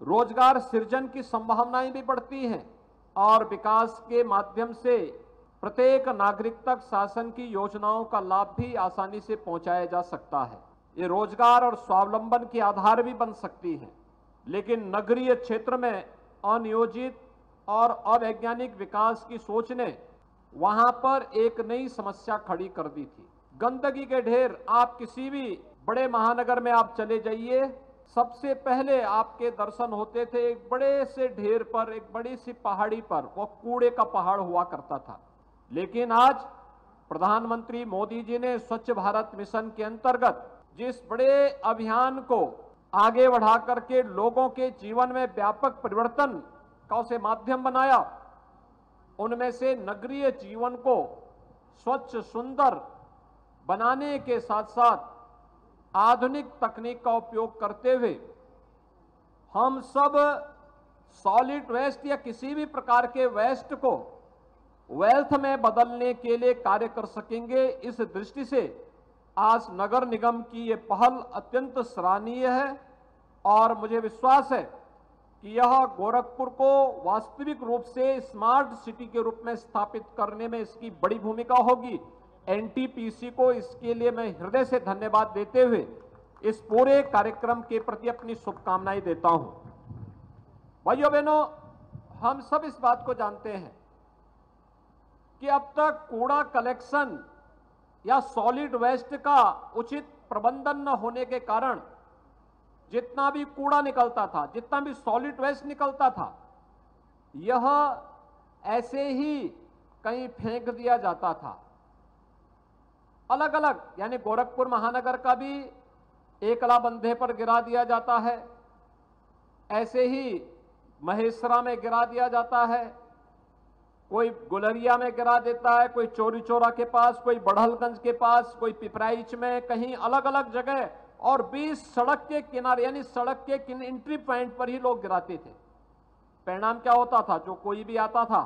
रोज़गार सृजन की संभावनाएँ भी बढ़ती हैं और विकास के माध्यम से प्रत्येक नागरिक तक शासन की योजनाओं का लाभ भी आसानी से पहुँचाया जा सकता है। ये रोज़गार और स्वावलंबन के आधार भी बन सकती है। लेकिन नगरीय क्षेत्र में अनियोजित और अवैज्ञानिक विकास की सोच ने वहाँ पर एक नई समस्या खड़ी कर दी थी। गंदगी के ढेर आप किसी भी बड़े महानगर में आप चले जाइए सबसे पहले आपके दर्शन होते थे एक बड़े से ढेर पर, एक बड़ी सी पहाड़ी पर। वो कूड़े का पहाड़ हुआ करता था। लेकिन आज प्रधानमंत्री मोदी जी ने स्वच्छ भारत मिशन के अंतर्गत जिस बड़े अभियान को आगे बढ़ा करके लोगों के जीवन में व्यापक परिवर्तन का उसे माध्यम बनाया, उनमें से नगरीय जीवन को स्वच्छ, सुंदर बनाने के साथ साथ आधुनिक तकनीक का उपयोग करते हुए हम सब सॉलिड वेस्ट या किसी भी प्रकार के वेस्ट को वेल्थ में बदलने के लिए कार्य कर सकेंगे। इस दृष्टि से आज नगर निगम की ये पहल अत्यंत सराहनीय है और मुझे विश्वास है कि यह गोरखपुर को वास्तविक रूप से स्मार्ट सिटी के रूप में स्थापित करने में इसकी बड़ी भूमिका होगी। एनटीपीसी को इसके लिए मैं हृदय से धन्यवाद देते हुए इस पूरे कार्यक्रम के प्रति अपनी शुभकामनाएँ देता हूँ। भाइयों बहनों, हम सब इस बात को जानते हैं कि अब तक कूड़ा कलेक्शन या सॉलिड वेस्ट का उचित प्रबंधन न होने के कारण जितना भी कूड़ा निकलता था, जितना भी सॉलिड वेस्ट निकलता था, यह ऐसे ही कहीं फेंक दिया जाता था। अलग अलग यानी गोरखपुर महानगर का भी एकला बंधे पर गिरा दिया जाता है। ऐसे ही महेसरा में गिरा दिया जाता है। कोई गुलरिया में गिरा देता है, कोई चोरी चोरा के पास, कोई बढ़लगंज के पास, कोई पिपराइच में, कहीं अलग अलग जगह और बीस सड़क के किनारे, यानी सड़क के किन एंट्री पॉइंट पर ही लोग गिराते थे। परिणाम क्या होता था? जो कोई भी आता था,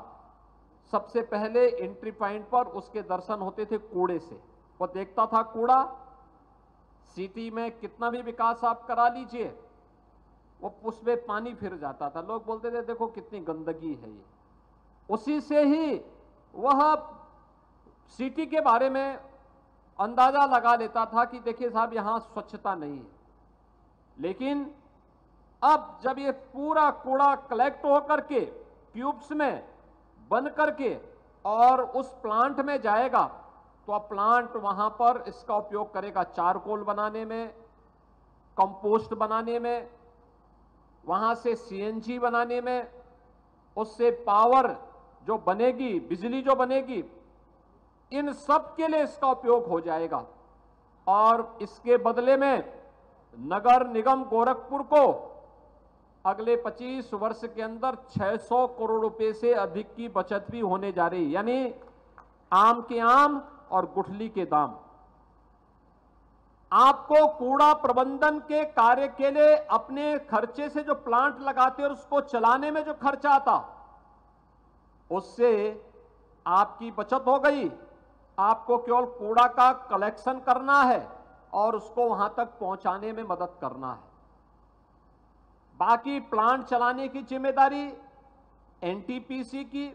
सबसे पहले एंट्री पॉइंट पर उसके दर्शन होते थे कूड़े से। वो देखता था कूड़ा, सिटी में कितना भी विकास आप करा लीजिए, वो उसमें पानी फिर जाता था। लोग बोलते थे, देखो कितनी गंदगी है ये। उसी से ही वह सिटी के बारे में अंदाज़ा लगा लेता था कि देखिए साहब, यहाँ स्वच्छता नहीं है। लेकिन अब जब ये पूरा कूड़ा कलेक्ट होकर के, क्यूब्स में बन करके और उस प्लांट में जाएगा तो अब प्लांट वहाँ पर इसका उपयोग करेगा चारकोल बनाने में कंपोस्ट बनाने में, वहाँ से सीएनजी बनाने में, उससे पावर जो बनेगी, बिजली जो बनेगी, इन सब के लिए इसका उपयोग हो जाएगा। और इसके बदले में नगर निगम गोरखपुर को अगले 25 वर्ष के अंदर 600 करोड़ रुपए से अधिक की बचत भी होने जा रही यानी आम के आम और गुठली के दाम। आपको कूड़ा प्रबंधन के कार्य के लिए अपने खर्चे से जो प्लांट लगाते और उसको चलाने में जो खर्चा आता, उससे आपकी बचत हो गई। आपको केवल कूड़ा का कलेक्शन करना है और उसको वहाँ तक पहुँचाने में मदद करना है। बाकी प्लांट चलाने की ज़िम्मेदारी एनटीपीसी की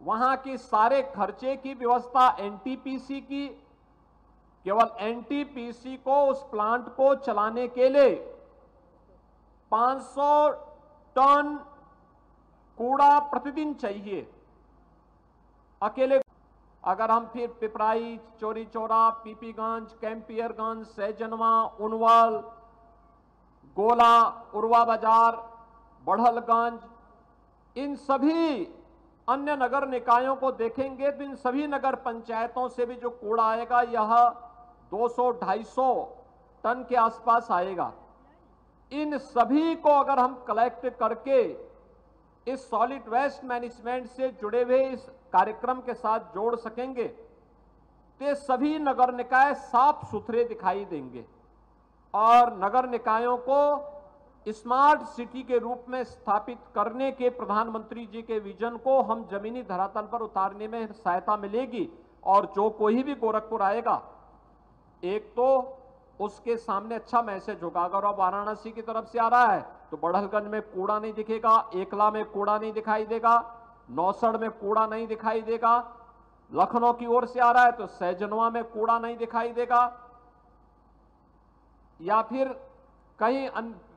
वहाँ के सारे खर्चे की व्यवस्था एनटीपीसी की, केवल एनटीपीसी को उस प्लांट को चलाने के लिए 500 टन कूड़ा प्रतिदिन चाहिए। अकेले अगर हम फिर पिपराई, चोरी चोरा, पीपीगंज, कैंपियरगंज, सैजनवा, उनवाल, गोला, उर्वा बाज़ार बढ़लगंज इन सभी अन्य नगर निकायों को देखेंगे तो इन सभी नगर पंचायतों से भी जो कूड़ा आएगा, यह 200-250 टन के आसपास आएगा। इन सभी को अगर हम कलेक्ट करके इस सॉलिड वेस्ट मैनेजमेंट से जुड़े हुए इस कार्यक्रम के साथ जोड़ सकेंगे तो सभी नगर निकाय साफ़ सुथरे दिखाई देंगे और नगर निकायों को स्मार्ट सिटी के रूप में स्थापित करने के प्रधानमंत्री जी के विजन को हम जमीनी धरातल पर उतारने में सहायता मिलेगी और जो कोई भी गोरखपुर आएगा, एक तो उसके सामने अच्छा मैसेज होगा। अगर वो वाराणसी की तरफ़ से आ रहा है तो बढ़लगंज में कूड़ा नहीं दिखेगा, एकला में कूड़ा नहीं दिखाई देगा, नौसड़ में कूड़ा नहीं दिखाई देगा, लखनऊ की ओर से आ रहा है तो सैजनवा में कूड़ा नहीं दिखाई देगा, या फिर कहीं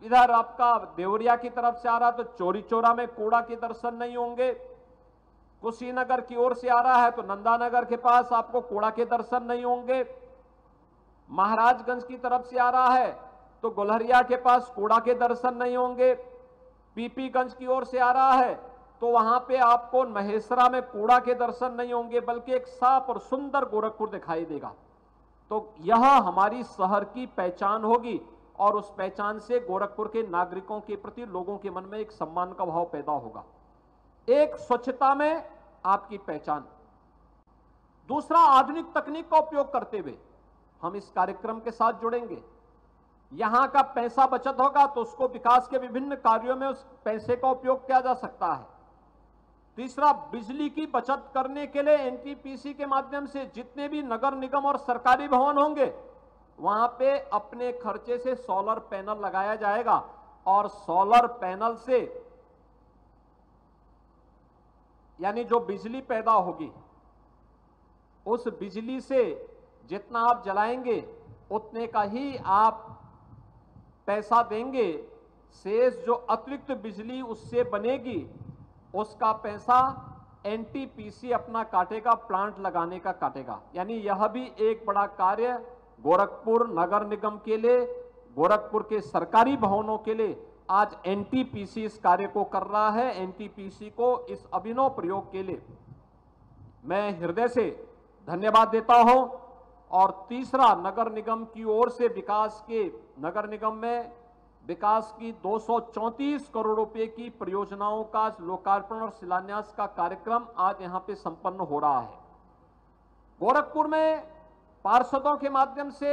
इधर आपका देवरिया की तरफ़ से आ रहा तो चोरी चोरा में कूड़ा के दर्शन नहीं होंगे। कुशीनगर की ओर से आ रहा है तो नंदानगर के पास आपको कूड़ा के दर्शन नहीं होंगे। महाराजगंज की तरफ़ से आ रहा है तो गोलहरिया के पास कूड़ा के दर्शन नहीं होंगे। पीपीगंज की ओर से आ रहा है तो वहाँ पे आपको महेसरा में कूड़ा के दर्शन नहीं होंगे, बल्कि एक साफ़ और सुंदर गोरखपुर दिखाई देगा। तो यह हमारी शहर की पहचान होगी। और उस पहचान से गोरखपुर के नागरिकों के प्रति लोगों के मन में एक सम्मान का भाव पैदा होगा। एक स्वच्छता में आपकी पहचान। दूसरा आधुनिक तकनीक का उपयोग करते हुए हम इस कार्यक्रम के साथ जुड़ेंगे। यहाँ का पैसा बचत होगा तो उसको विकास के विभिन्न कार्यों में उस पैसे का उपयोग किया जा सकता है। तीसरा, बिजली की बचत करने के लिए एनटीपीसी के माध्यम से जितने भी नगर निगम और सरकारी भवन होंगे वहाँ पे अपने खर्चे से सोलर पैनल लगाया जाएगा और सोलर पैनल से, यानी जो बिजली पैदा होगी, उस बिजली से जितना आप जलाएँगे, उतने का ही आप पैसा देंगे। शेष जो अतिरिक्त बिजली उससे बनेगी, उसका पैसा एनटीपीसी अपना काटेगा प्लांट लगाने का काटेगा। यानी यह भी एक बड़ा कार्य गोरखपुर नगर निगम के लिए, गोरखपुर के सरकारी भवनों के लिए आज एनटीपीसी इस कार्य को कर रहा है। एनटीपीसी को इस अभिनव प्रयोग के लिए मैं हृदय से धन्यवाद देता हूँ। और तीसरा नगर निगम की ओर से विकास के, नगर निगम में विकास की 234 करोड़ रुपए की परियोजनाओं का लोकार्पण और शिलान्यास का कार्यक्रम आज यहाँ पे संपन्न हो रहा है। गोरखपुर में पार्षदों के माध्यम से,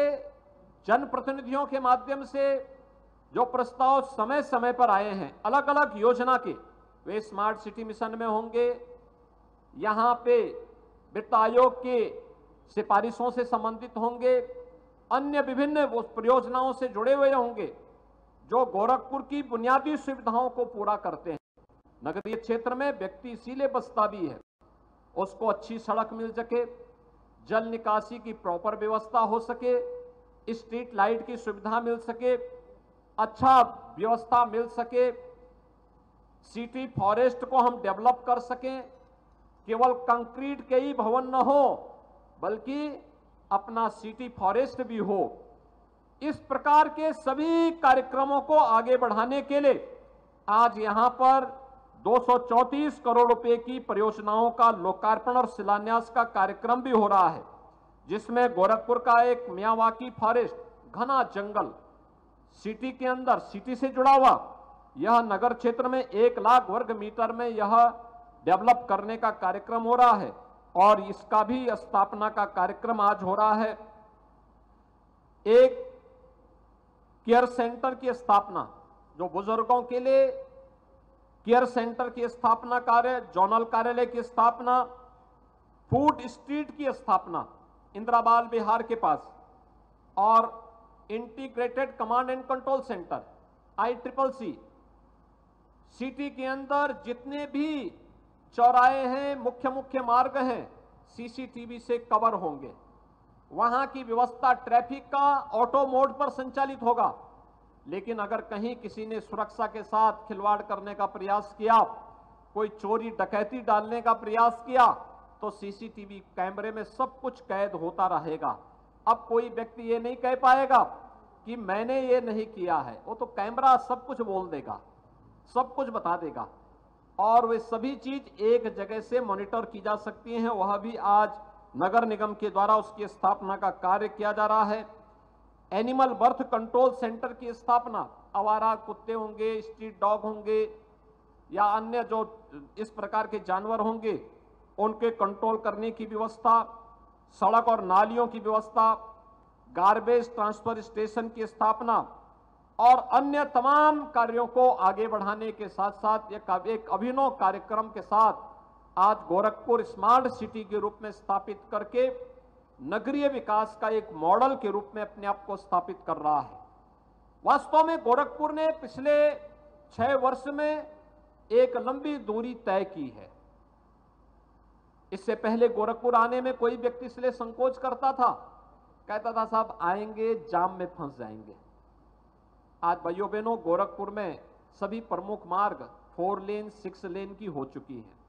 जनप्रतिनिधियों के माध्यम से जो प्रस्ताव समय समय पर आए हैं अलग अलग योजना के, वे स्मार्ट सिटी मिशन में होंगे। यहाँ पे वित्त आयोग के सिफारिशों से संबंधित होंगे। अन्य विभिन्न परियोजनाओं से जुड़े हुए होंगे, जो गोरखपुर की बुनियादी सुविधाओं को पूरा करते हैं। नगरीय क्षेत्र में व्यक्ति इसीलिए बसता भी है, उसको अच्छी सड़क मिल सके जल निकासी की प्रॉपर व्यवस्था हो सके स्ट्रीट लाइट की सुविधा मिल सके अच्छा व्यवस्था मिल सके सिटी फॉरेस्ट को हम डेवलप कर सकें, केवल कंक्रीट के ही भवन न हो, बल्कि अपना सिटी फॉरेस्ट भी हो। इस प्रकार के सभी कार्यक्रमों को आगे बढ़ाने के लिए आज यहाँ पर 234 करोड़ रुपए की परियोजनाओं का लोकार्पण और शिलान्यास का कार्यक्रम भी हो रहा है, जिसमें गोरखपुर का एक मियावाकी फॉरेस्ट, घना जंगल, सिटी के अंदर, सिटी से जुड़ा हुआ, यह नगर क्षेत्र में एक लाख वर्ग मीटर में यह डेवलप करने का कार्यक्रम हो रहा है और इसका भी स्थापना का कार्यक्रम आज हो रहा है। एक केयर सेंटर की स्थापना, जो बुज़ुर्गों के लिए केयर सेंटर की स्थापना कार्य, जोनल कार्यालय की स्थापना, फ़ूड स्ट्रीट की स्थापना इंदिराबाल बिहार के पास, और integrated command and control centre I triple C city के अंदर जितने भी चौराहे हैं मुख्य मुख्य मार्ग हैं, सीसीटीवी से कवर होंगे। वहाँ की व्यवस्था ट्रैफ़िक का ऑटो मोड पर संचालित होगा। लेकिन अगर कहीं किसी ने सुरक्षा के साथ खिलवाड़ करने का प्रयास किया, कोई चोरी, डकैती डालने का प्रयास किया तो सीसीटीवी कैमरे में सब कुछ कैद होता रहेगा। अब कोई व्यक्ति ये नहीं कह पाएगा कि मैंने ये नहीं किया है। वो तो कैमरा सब कुछ बोल देगा, सब कुछ बता देगा। और वे सभी चीज़ एक जगह से मॉनिटर की जा सकती हैं। वह भी आज नगर निगम के द्वारा उसकी स्थापना का कार्य किया जा रहा है। एनिमल बर्थ कंट्रोल सेंटर की स्थापना। आवारा कुत्ते होंगे, स्ट्रीट डॉग होंगे, या अन्य जो इस प्रकार के जानवर होंगे, उनके कंट्रोल करने की व्यवस्था, सड़क और नालियों की व्यवस्था, गार्बेज ट्रांसफ़र स्टेशन की स्थापना, और अन्य तमाम कार्यों को आगे बढ़ाने के साथ साथ एक अभिनव कार्यक्रम के साथ आज गोरखपुर स्मार्ट सिटी के रूप में स्थापित करके नगरीय विकास का एक मॉडल के रूप में अपने आप को स्थापित कर रहा है। वास्तव में गोरखपुर ने पिछले छह वर्ष में एक लंबी दूरी तय की है। इससे पहले गोरखपुर आने में कोई व्यक्ति इसलिए संकोच करता था। कहता था, साहब, आएँगे, जाम में फंस जाएँगे। आज भाइयों बहनों गोरखपुर में सभी प्रमुख मार्ग फोर लेन, सिक्स लेन की हो चुकी है।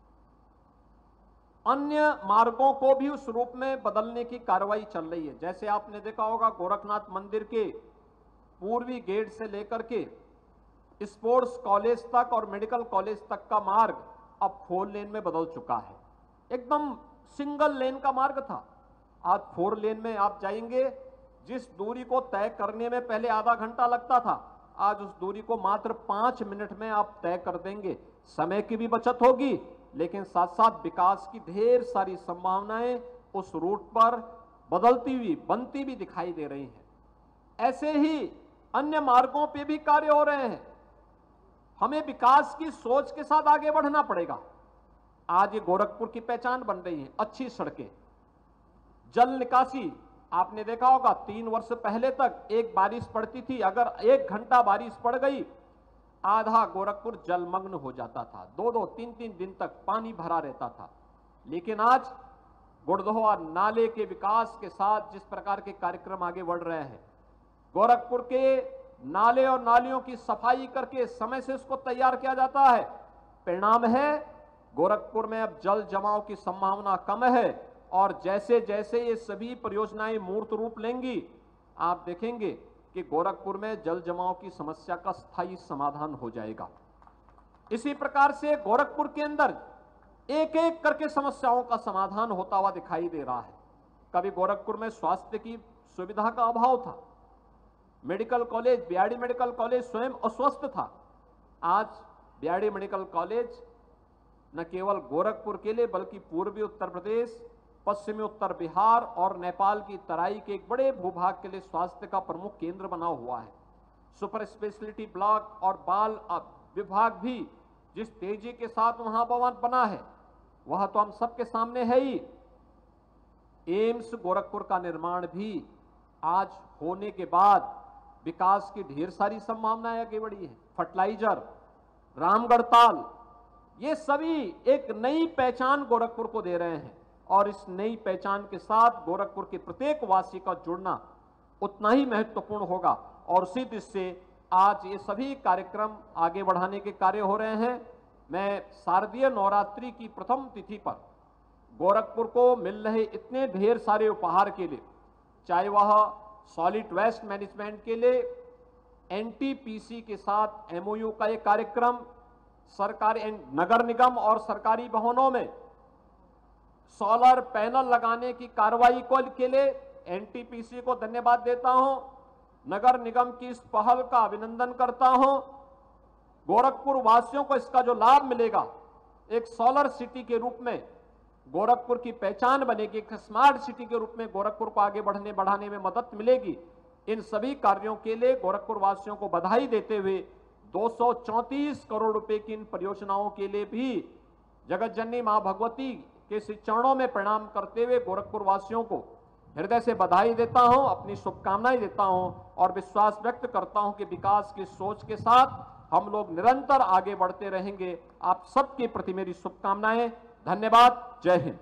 अन्य मार्गों को भी उस रूप में बदलने की कार्रवाई चल रही है। जैसे आपने देखा होगा, गोरखनाथ मंदिर के पूर्वी गेट से लेकर के स्पोर्ट्स कॉलेज तक और मेडिकल कॉलेज तक का मार्ग अब फोर लेन में बदल चुका है। एकदम सिंगल लेन का मार्ग था। आज फोर लेन में आप जाएँगे, जिस दूरी को तय करने में पहले आधा घंटा लगता था, आज उस दूरी को मात्र पाँच मिनट में आप तय कर देंगे। समय की भी बचत होगी लेकिन साथ साथ विकास की ढेर सारी संभावनाएँ उस रूट पर बदलती हुई, बनती भी दिखाई दे रही हैं। ऐसे ही अन्य मार्गों पे भी कार्य हो रहे हैं। हमें विकास की सोच के साथ आगे बढ़ना पड़ेगा। आज ये गोरखपुर की पहचान बन रही है, अच्छी सड़कें। जल निकासी, आपने देखा होगा, तीन वर्ष पहले तक एक बारिश पड़ती थी, अगर एक घंटा बारिश पड़ गई आधा गोरखपुर जलमग्न हो जाता था। दो दो तीन तीन दिन तक पानी भरा रहता था। लेकिन आज गुड़दोहा नाले के विकास के साथ जिस प्रकार के कार्यक्रम आगे बढ़ रहे हैं, गोरखपुर के नाले और नालियों की सफ़ाई करके समय से उसको तैयार किया जाता है। परिणाम है, गोरखपुर में अब जल जमाव की संभावना कम है और जैसे जैसे ये सभी परियोजनाएँ मूर्त रूप लेंगी, आप देखेंगे कि गोरखपुर में जल जमाव की समस्या का स्थायी समाधान हो जाएगा। इसी प्रकार से गोरखपुर के अंदर एक एक करके समस्याओं का समाधान होता हुआ दिखाई दे रहा है। कभी गोरखपुर में स्वास्थ्य की सुविधा का अभाव था, मेडिकल कॉलेज बिहाड़ी मेडिकल कॉलेज स्वयं अस्वस्थ था। आज बिहाड़ी मेडिकल कॉलेज न केवल गोरखपुर के लिए, बल्कि पूर्वी उत्तर प्रदेश पश्चिमी उत्तर बिहार और नेपाल की तराई के एक बड़े भूभाग के लिए स्वास्थ्य का प्रमुख केंद्र बना हुआ है। सुपर स्पेशलिटी ब्लॉक और बाल विभाग भी जिस तेज़ी के साथ वहाँ भवन बना है, वह तो हम सबके सामने है ही। एम्स गोरखपुर का निर्माण भी आज होने के बाद विकास की ढेर सारी संभावनाएँ आगे बढ़ी है। फर्टिलाइज़र, रामगढ़ ताल, ये सभी एक नई पहचान गोरखपुर को दे रहे हैं। और इस नई पहचान के साथ गोरखपुर के प्रत्येक वासी का जुड़ना उतना ही महत्वपूर्ण होगा। और उसी से आज ये सभी कार्यक्रम आगे बढ़ाने के कार्य हो रहे हैं। मैं शारदीय नवरात्रि की प्रथम तिथि पर गोरखपुर को मिल रहे इतने ढेर सारे उपहार के लिए, चाहे वह सॉलिड वेस्ट मैनेजमेंट के लिए एनटीपीसी के साथ एमओयू का एक कार्यक्रम, सरकारी नगर निगम और सरकारी भवनों में सोलर पैनल लगाने की कार्रवाई को के लिए एनटीपीसी को धन्यवाद देता हूँ। नगर निगम की इस पहल का अभिनंदन करता हूँ। गोरखपुर वासियों को इसका जो लाभ मिलेगा, एक सोलर सिटी के रूप में, गोरखपुर की पहचान बनेगी, एक स्मार्ट सिटी के रूप में गोरखपुर को आगे बढ़ने, बढ़ाने में मदद मिलेगी। इन सभी कार्यों के लिए गोरखपुर वासियों को बधाई देते हुए दो सौ चौंतीस करोड़ रुपए की इन परियोजनाओं के लिए भी जगत जननी माँ भगवती के श्री चरणों में प्रणाम करते हुए गोरखपुर वासियों को हृदय से बधाई देता हूँ, अपनी शुभकामनाएँ देता हूँ और विश्वास व्यक्त करता हूँ कि विकास की सोच के साथ हम लोग निरंतर आगे बढ़ते रहेंगे। आप सबके प्रति मेरी शुभकामनाएँ। धन्यवाद। जय हिंद।